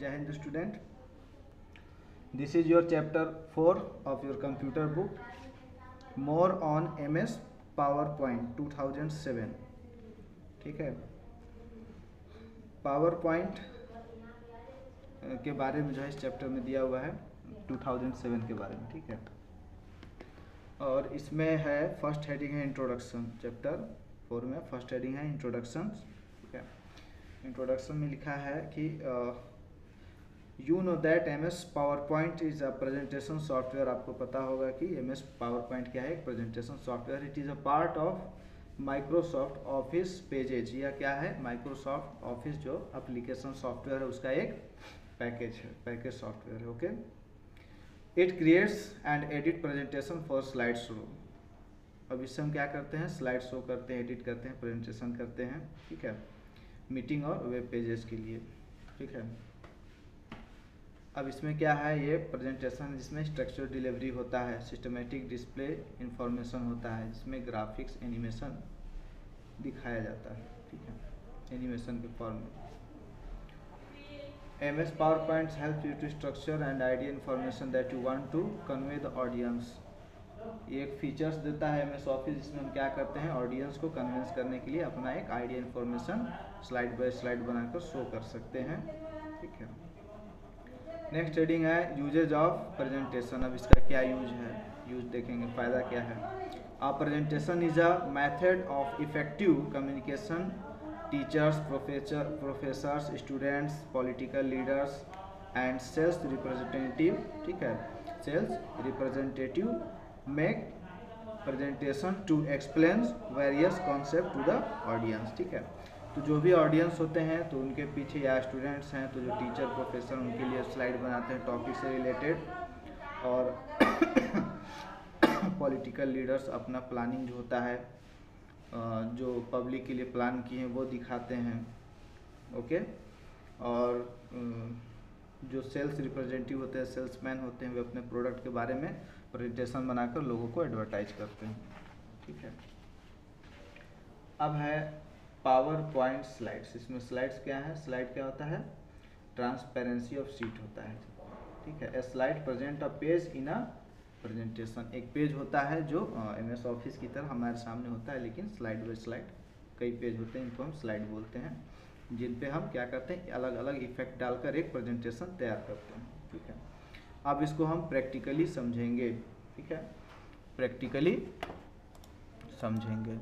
जय Hind student. This is your chapter four of your computer book more on M S power point two thousand seven ठीक है? Power point के बारे में जो है इस चैप्टर में दिया हुआ है 2007 के बारे में, ठीक है? और इसमें है फ़र्स्ट हेडिंग है इंट्रोडक्शन चैप्टर फोर में फ़र्स्ट हेडिंग है इंट्रोडक्शन ठीक है? इंट्रोडक्शन में लिखा है कि you know that M S power point is a presentation software आपको पता होगा कि एम एस पावर पॉइंट क्या है? एक presentation software it is a part of Microsoft office pages या क्या है? माइक्रोसॉफ्ट ऑफ़िस जो अप्लीकेशन सॉफ्टवेयर है, उसका एक पैकेज है पैकेज सॉफ्टवेयर है okay it creates and edit presentation for slide show अब इससे हम क्या करते हैं? स्लाइड शो करते हैं एडिट करते हैं प्रेजेंटेशन करते हैं, ठीक है? मीटिंग और वेब पेजेस के लिए, ठीक है? अब इसमें क्या है? ये प्रेजेंटेशन जिसमें स्ट्रक्चर डिलीवरी होता है सिस्टमेटिक डिस्प्ले इंफॉर्मेशन होता है, जिसमें ग्राफिक्स एनिमेशन दिखाया जाता है, ठीक है? एनिमेशन के फॉर्म में MS PowerPoint helps you to structure and idea information that you want to convey the audience. ये एक फीचर्स देता है एम एस ऑफ़िस जिसमें हम क्या करते हैं? ऑडियंस को कन्विंस करने के लिए अपना एक idea information slide by slide बनाकर शो कर सकते हैं, ठीक है? नेक्स्ट हेडिंग है यूजेज ऑफ़ प्रेजेंटेशन अब इसका क्या यूज़ है? यूज़ देखेंगे, फ़ायदा क्या है? A presentation is a method of effective communication teachers professor students political leaders and sales representative ठीक है? Sales representative make presentation to explain various concept to the audience ठीक है? तो जो भी ऑडियंस होते हैं तो उनके पीछे या स्टूडेंट्स हैं तो जो टीचर प्रोफेसर उनके लिए स्लाइड बनाते हैं टॉपिक से रिलेटेड और पॉलिटिकल लीडर्स अपना प्लानिंग जो होता है जो पब्लिक के लिए प्लान किए हैं, वो दिखाते हैं ओके और जो सेल्स रिप्रेजेंटेटिव होते हैं सेल्समैन होते हैं, वे अपने प्रोडक्ट के बारे में प्रेजेंटेशन बनाकर लोगों को एडवर्टाइज करते हैं, ठीक है? अब है पावर पॉइंट स्लाइड्स। इसमें स्लाइड्स क्या है? स्लाइड क्या होता है? ट्रांसपेरेंसी ऑफ़ सीट होता है। ठीक है, a slide present a page in a presentation. एक पेज होता है जो एम एस ऑफ़िस की तरह हमारे सामने होता है, लेकिन स्लाइड बाई स्लाइड, कई पेज होते हैं, इनको हम स्लाइड बोलते हैं, जिन पे हम क्या करते हैं अलग अलग इफ़ेक्ट डालकर एक प्रेजेंटेशन तैयार करते हैं। ठीक है, अब इसको हम प्रैक्टिकली समझेंगे। ठीक है, प्रैक्टिकली समझेंगे।